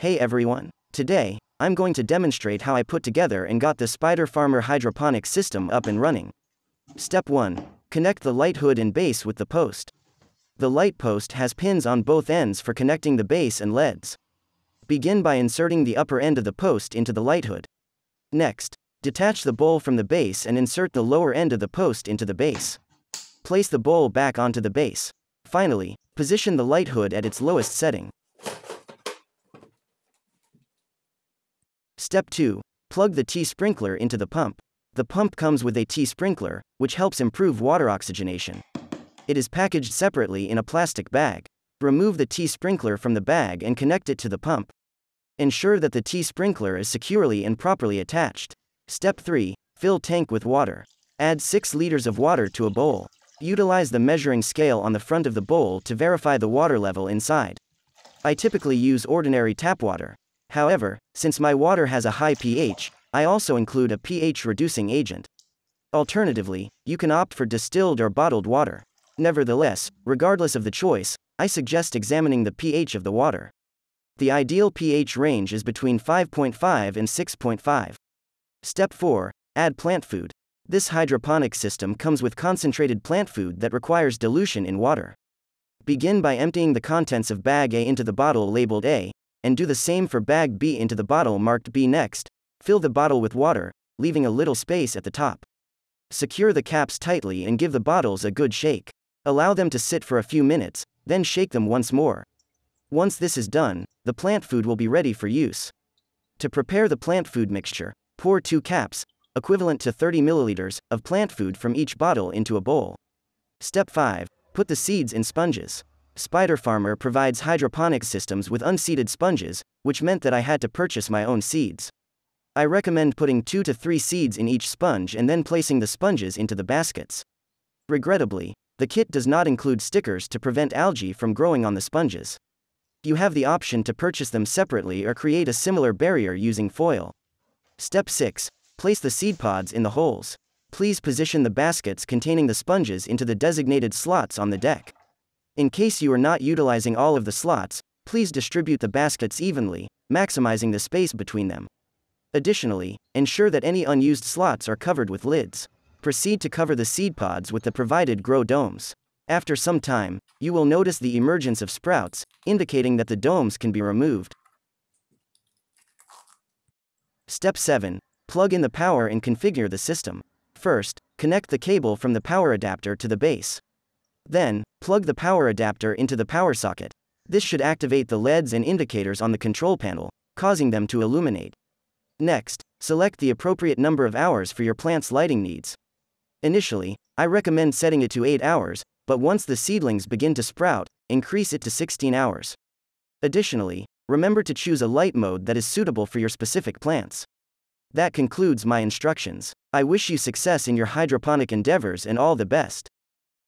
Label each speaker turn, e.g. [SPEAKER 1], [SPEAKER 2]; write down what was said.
[SPEAKER 1] Hey everyone. Today, I'm going to demonstrate how I put together and got the Spider Farmer hydroponic system up and running. Step 1. Connect the light hood and base with the post. The light post has pins on both ends for connecting the base and LEDs. Begin by inserting the upper end of the post into the light hood. Next, detach the bowl from the base and insert the lower end of the post into the base. Place the bowl back onto the base. Finally, position the light hood at its lowest setting. Step 2. Plug the T-sprinkler into the pump. The pump comes with a T-sprinkler, which helps improve water oxygenation. It is packaged separately in a plastic bag. Remove the T-sprinkler from the bag and connect it to the pump. Ensure that the T-sprinkler is securely and properly attached. Step 3. Fill tank with water. Add 6 liters of water to a bowl. Utilize the measuring scale on the front of the bowl to verify the water level inside. I typically use ordinary tap water. However, since my water has a high pH, I also include a pH reducing agent. Alternatively, you can opt for distilled or bottled water. Nevertheless, regardless of the choice, I suggest examining the pH of the water. The ideal pH range is between 5.5 and 6.5. Step 4 Add plant food. This hydroponic system comes with concentrated plant food that requires dilution in water. Begin by emptying the contents of bag A into the bottle labeled A, and do the same for bag B into the bottle marked B next. Fill the bottle with water, leaving a little space at the top. Secure the caps tightly and give the bottles a good shake. Allow them to sit for a few minutes, then shake them once more. Once this is done, the plant food will be ready for use. To prepare the plant food mixture, pour 2 caps, equivalent to 30 milliliters, of plant food from each bottle into a bowl. Step 5. Put the seeds in sponges. Spider Farmer provides hydroponic systems with unseeded sponges, which meant that I had to purchase my own seeds. I recommend putting 2 to 3 seeds in each sponge and then placing the sponges into the baskets. Regrettably, the kit does not include stickers to prevent algae from growing on the sponges. You have the option to purchase them separately or create a similar barrier using foil. Step 6 Place the seed pods in the holes. Please position the baskets containing the sponges into the designated slots on the deck. In case you are not utilizing all of the slots, please distribute the baskets evenly, maximizing the space between them. Additionally, ensure that any unused slots are covered with lids. Proceed to cover the seed pods with the provided grow domes. After some time, you will notice the emergence of sprouts, indicating that the domes can be removed. Step 7. Plug in the power and configure the system. First, connect the cable from the power adapter to the base. Then, plug the power adapter into the power socket. This should activate the LEDs and indicators on the control panel, causing them to illuminate. Next, select the appropriate number of hours for your plant's lighting needs. Initially, I recommend setting it to 8 hours, but once the seedlings begin to sprout, increase it to 16 hours. Additionally, remember to choose a light mode that is suitable for your specific plants. That concludes my instructions. I wish you success in your hydroponic endeavors and all the best.